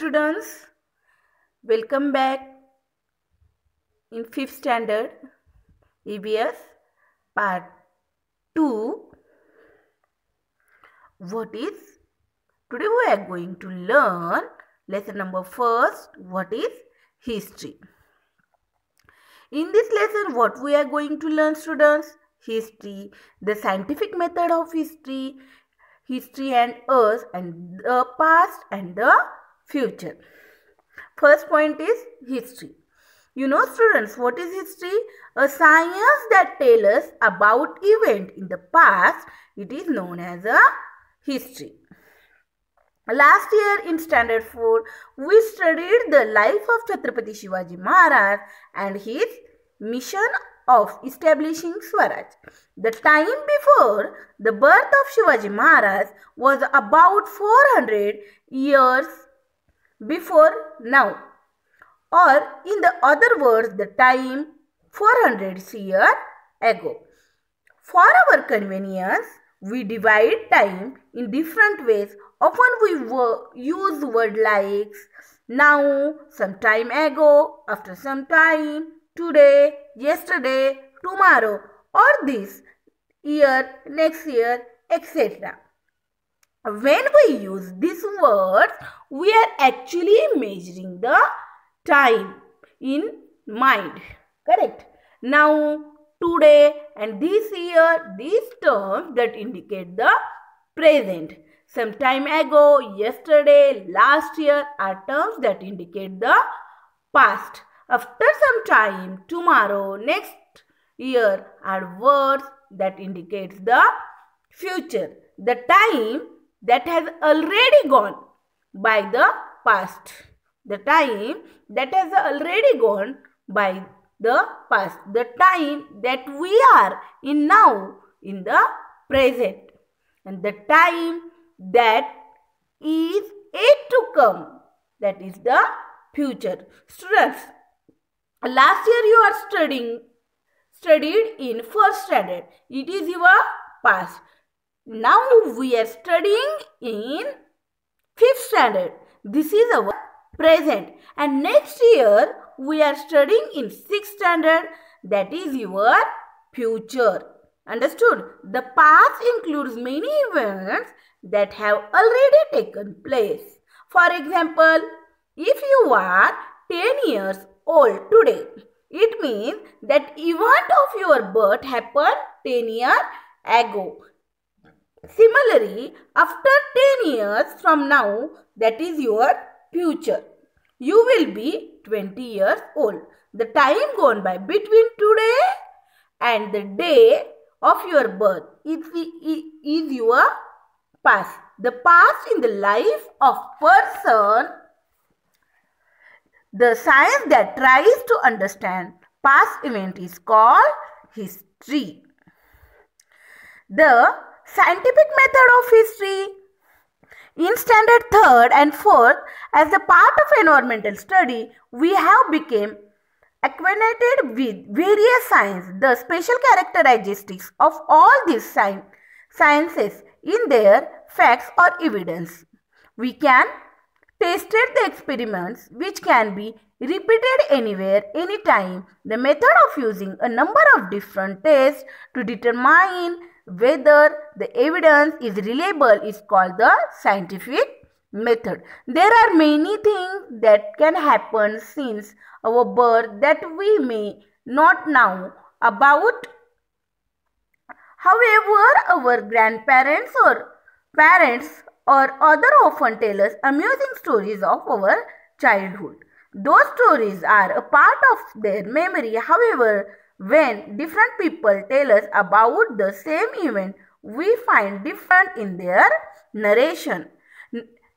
Students, welcome back in 5th standard EVS part 2. What is today we are going to learn lesson number first what is history. In this lesson what we are going to learn students history, the scientific method of history, history and us and the past and the future. First point is history. You know students, what is history? A science that tells us about event in the past. It is known as a history. Last year in standard 4, we studied the life of Chhatrapati Shivaji Maharaj and his mission of establishing Swaraj. The time before the birth of Shivaji Maharaj was about 400 years before now. Or in the other words, the time 400 years ago. For our convenience, we divide time in different ways. Often we use word like now, some time ago, after some time, today, yesterday, tomorrow, or this year, next year, etc. When we use these words, we are actually measuring the time in mind. Correct? Now, today and this year, these terms that indicate the present. Some time ago, yesterday, last year are terms that indicate the past. After some time, tomorrow, next year are words that indicates the future. The time that has already gone by the past. The time that has already gone by the past. The time that we are in now in the present. And the time that is yet to come. That is the future. Students, last year you are studying studied in first standard. It is your past. Now we are studying in fifth standard. This is our present. And next year we are studying in sixth standard. That is your future. Understood? The past includes many events that have already taken place. For example, if you are 10 years old today, it means that event of your birth happened 10 years ago. Similarly, after 10 years from now, that is your future, you will be 20 years old. The time gone by between today and the day of your birth is, is your past. The past in the life of person the science that tries to understand past event is called history. The scientific method of history in standard 3rd and 4th as a part of environmental study we have become acquainted with various sciences the special characteristics of all these sciences in their facts or evidence we can tested the experiments which can be repeated anywhere, anytime. The method of using a number of different tests to determine whether the evidence is reliable is called the scientific method. There are many things that can happen since our birth that we may not know about. However, our grandparents or parents or other often tell us amusing stories of our childhood. Those stories are a part of their memory. However, when different people tell us about the same event, we find different in their narration.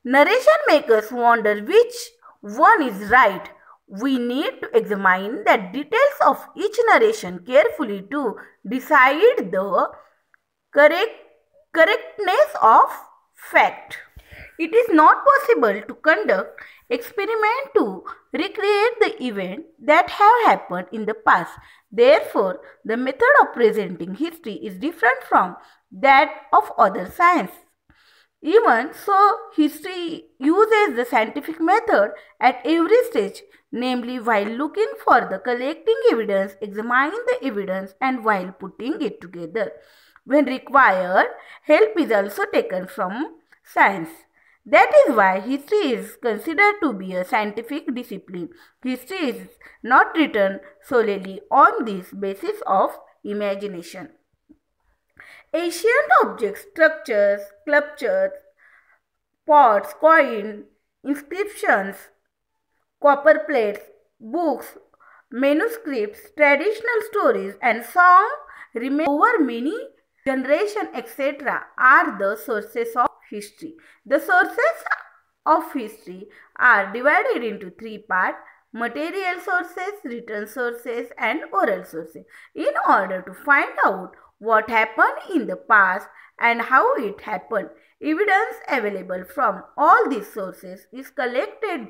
Narration makes us wonder which one is right. We need to examine the details of each narration carefully to decide the correct correctness of fact. It is not possible to conduct experiment to recreate the event that have happened in the past. Therefore, the method of presenting history is different from that of other science. Even so, history uses the scientific method at every stage, namely while looking for the collecting evidence, examining the evidence and while putting it together. When required, help is also taken from science. That is why history is considered to be a scientific discipline. History is not written solely on this basis of imagination. Ancient objects, structures, sculptures, pots, coins, inscriptions, copper plates, books, manuscripts, traditional stories and songs remain over many generations etc. are the sources of history. The sources of history are divided into three parts material sources, written sources and oral sources. In order to find out what happened in the past and how it happened, evidence available from all these sources is collected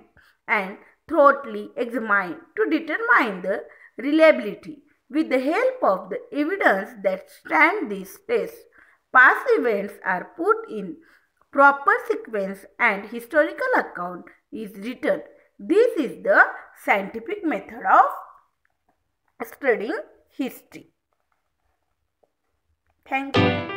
and thoroughly examined to determine the reliability. With the help of the evidence that stand this test, past events are put in proper sequence and historical account is written. This is the scientific method of studying history. Thank you.